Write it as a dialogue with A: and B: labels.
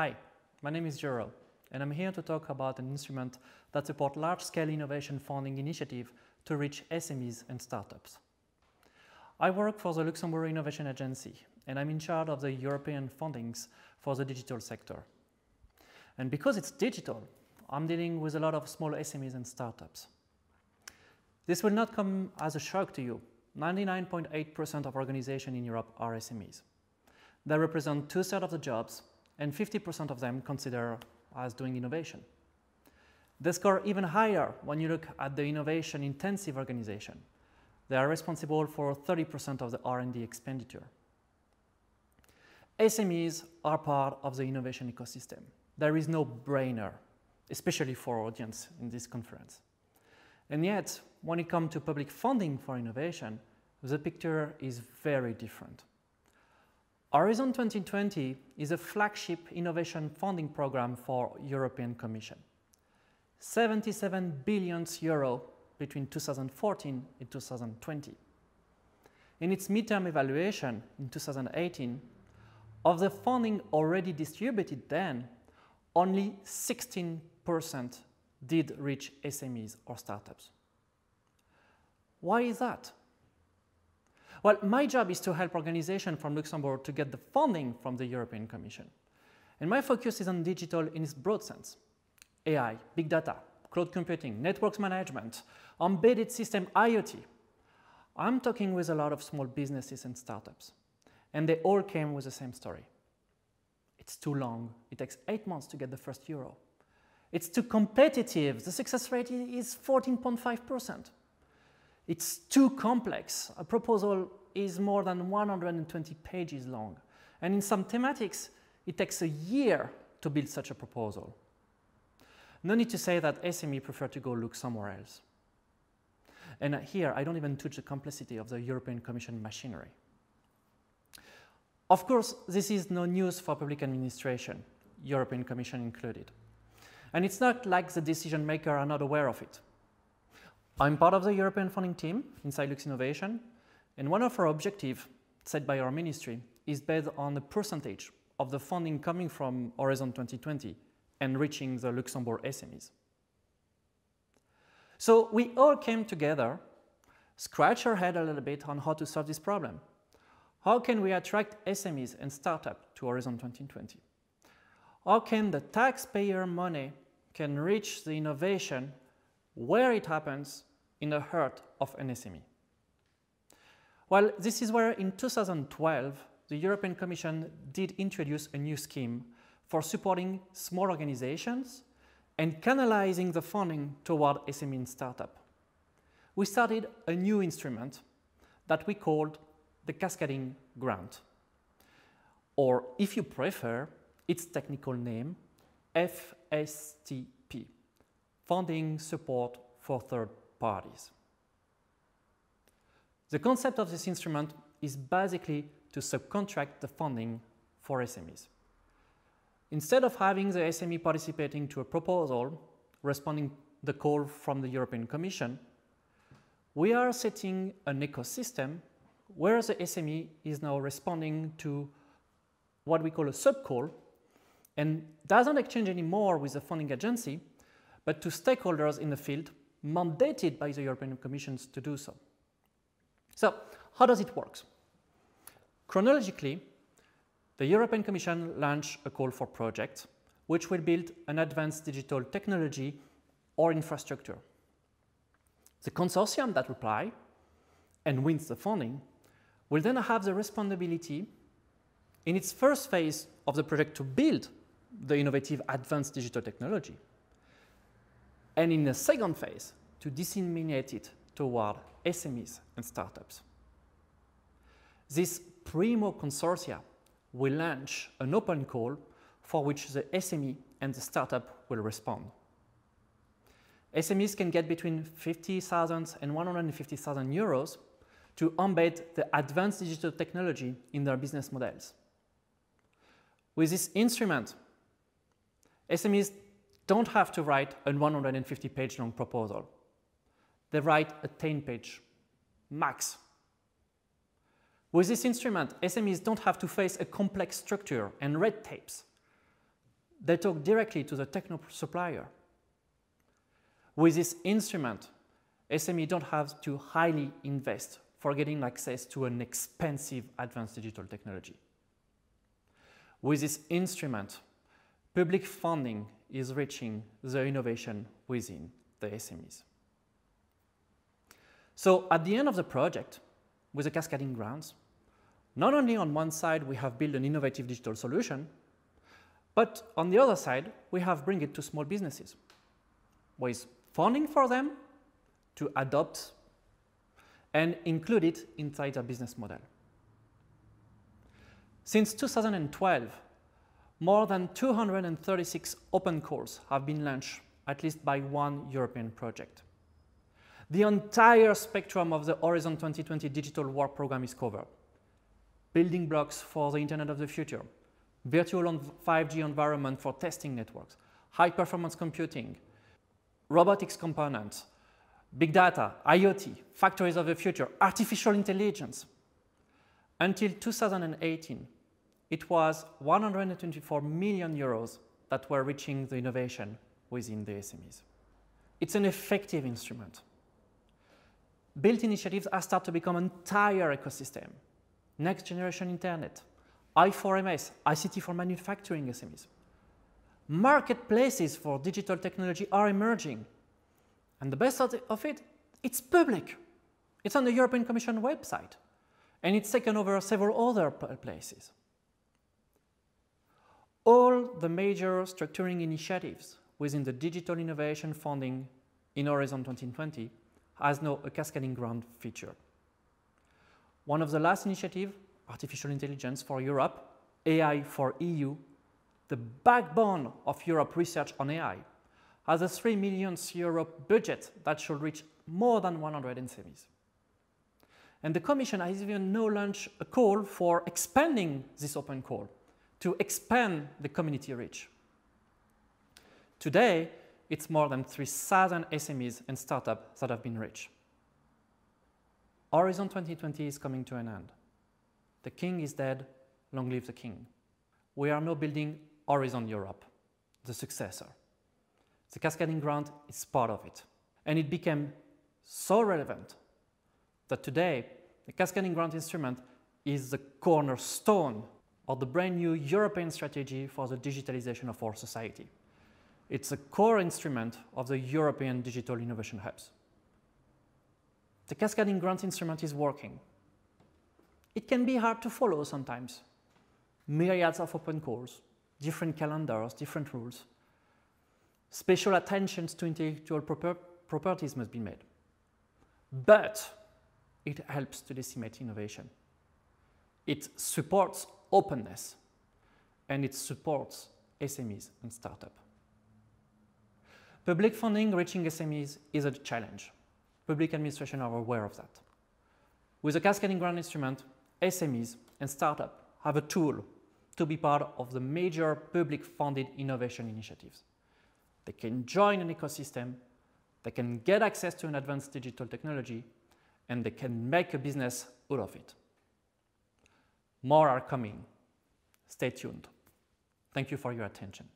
A: Hi, my name is Gérard, and I'm here to talk about an instrument that supports large-scale innovation funding initiative to reach SMEs and startups. I work for the Luxembourg Innovation Agency, and I'm in charge of the European fundings for the digital sector. And because it's digital, I'm dealing with a lot of small SMEs and startups. This will not come as a shock to you. 99.8% of organizations in Europe are SMEs. They represent two-thirds of the jobs, and 50% of them consider as doing innovation. They score even higher when you look at the innovation-intensive organization. They are responsible for 30% of the R&D expenditure. SMEs are part of the innovation ecosystem. There is no brainer, especially for audience in this conference. And yet, when it comes to public funding for innovation, the picture is very different. Horizon 2020 is a flagship innovation funding program for European Commission. 77 billion euro between 2014 and 2020. In its midterm evaluation in 2018, of the funding already distributed then, only 16% did reach SMEs or startups. Why is that? Well, my job is to help organizations from Luxembourg to get the funding from the European Commission. And my focus is on digital in its broad sense. AI, big data, cloud computing, networks management, embedded system IoT. I'm talking with a lot of small businesses and startups, and they all came with the same story. It's too long. It takes eight months to get the first euro. It's too competitive. The success rate is 14.5%. It's too complex. A proposal is more than 120 pages long. And in some thematics, it takes a year to build such a proposal. No need to say that SME prefer to go look somewhere else. And here, I don't even touch the complexity of the European Commission machinery. Of course, this is no news for public administration, European Commission included. And it's not like the decision makers are not aware of it. I'm part of the European funding team inside Luxinnovation, and one of our objectives set by our ministry is based on the percentage of the funding coming from Horizon 2020 and reaching the Luxembourg SMEs. So we all came together, scratch our head a little bit on how to solve this problem. How can we attract SMEs and startups to Horizon 2020? How can the taxpayer money can reach the innovation where it happens in the heart of an SME. Well, this is where in 2012, the European Commission did introduce a new scheme for supporting small organizations and canalizing the funding toward SME and startup. We started a new instrument that we called the Cascading Grant, or if you prefer, its technical name, FSTP, Funding Support for Third parties. The concept of this instrument is basically to subcontract the funding for SMEs. Instead of having the SME participating to a proposal, responding the call from the European Commission, we are setting an ecosystem where the SME is now responding to what we call a subcall and doesn't exchange anymore with the funding agency, but to stakeholders in the field mandated by the European Commission to do so. So how does it work? Chronologically, the European Commission launched a call for projects which will build an advanced digital technology or infrastructure. The consortium that reply and wins the funding will then have the responsibility in its first phase of the project to build the innovative advanced digital technology and in the second phase, to disseminate it toward SMEs and startups. This Primo Consortia will launch an open call for which the SME and the startup will respond. SMEs can get between 50,000 and 150,000 euros to embed the advanced digital technology in their business models. With this instrument, SMEs don't have to write a 150 page long proposal. They write a 10 page max. With this instrument, SMEs don't have to face a complex structure and red tapes. they talk directly to the techno supplier. With this instrument, SME don't have to highly invest for getting access to an expensive advanced digital technology. With this instrument, public funding is reaching the innovation within the SMEs. So at the end of the project, with the cascading grants, not only on one side we have built an innovative digital solution, but on the other side, we have bring it to small businesses with funding for them to adopt and include it inside their business model. Since 2012, more than 236 open calls have been launched, at least by one European project. The entire spectrum of the Horizon 2020 Digital Work Programme is covered. Building blocks for the Internet of the Future, virtual 5G environment for testing networks, high performance computing, robotics components, big data, IoT, factories of the future, artificial intelligence. Until 2018, it was 124 million euros that were reaching the innovation within the SMEs. It's an effective instrument. Built initiatives are starting to become an entire ecosystem. Next generation internet, I4MS, ICT for manufacturing SMEs. Marketplaces for digital technology are emerging. And the best of it, it's public. It's on the European Commission website. And it's taken over several other places. All the major structuring initiatives within the digital innovation funding in Horizon 2020 has now a cascading grant feature. One of the last initiatives, artificial intelligence for Europe, AI for EU, the backbone of Europe research on AI, has a 3 million euro budget that should reach more than 100 SMEs. And the Commission has even now launched a call for expanding this open call to expand the community reach. Today, it's more than 3,000 SMEs and startups that have been reached. Horizon 2020 is coming to an end. The king is dead, long live the king. We are now building Horizon Europe, the successor. The cascading grant is part of it. And it became so relevant that today the cascading grant instrument is the cornerstone of the brand new European strategy for the digitalization of our society. It's a core instrument of the European Digital Innovation Hubs. The cascading grant instrument is working. It can be hard to follow sometimes. Myriads of open calls, different calendars, different rules. Special attentions to intellectual proper properties must be made. But it helps to decimate innovation. It supports openness, and it supports SMEs and startups. Public funding reaching SMEs is a challenge. Public administration are aware of that. With the cascading grant instrument, SMEs and startups have a tool to be part of the major public funded innovation initiatives. They can join an ecosystem, they can get access to an advanced digital technology, and they can make a business out of it. More are coming. Stay tuned. Thank you for your attention.